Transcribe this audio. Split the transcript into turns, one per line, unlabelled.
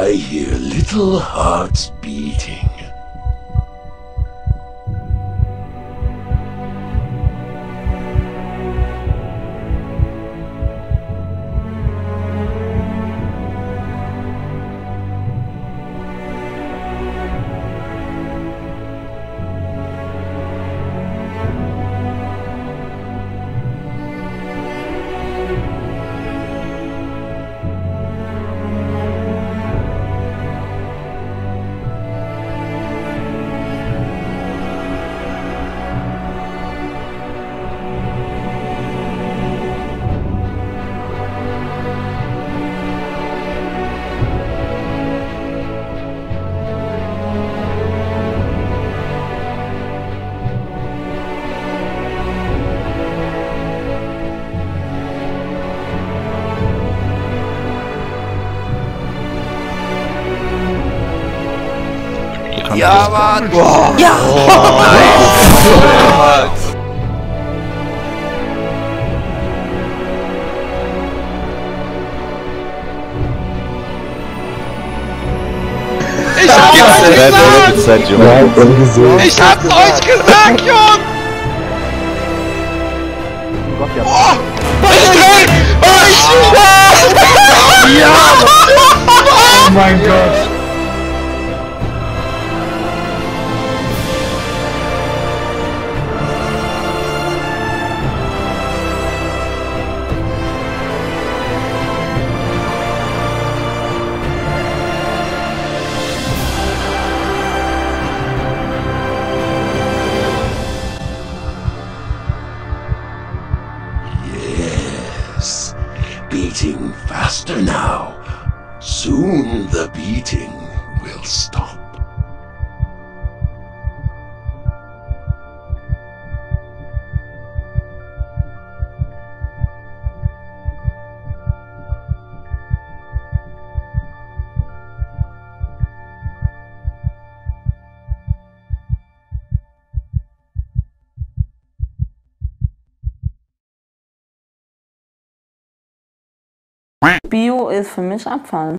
I hear little hearts beating.
Ja, Mann!
Boah.
Ja! Nice! Ich hab's euch gesagt! Ich hab's euch gesagt, Jungs! Oh! Ich dreh! Oh, ich Ja!
Oh mein Gott.
Beating faster now. Soon the beating will stop.
Bio ist für mich Abfall.